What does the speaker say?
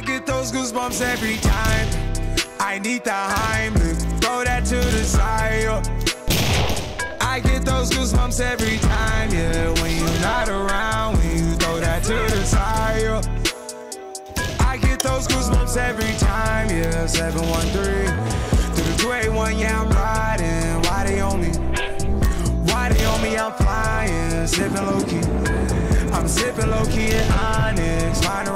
I get those goosebumps every time. I need the Heimlich, throw that to the side. yo. I get those goosebumps every time, yeah. When you're not around, when you throw that to the side. yo. I get those goosebumps every time, yeah. 713 to the 281, yeah, I'm riding. Why they on me? Why they on me? I'm flying, sipping low key. I'm sipping low key in Onyx, find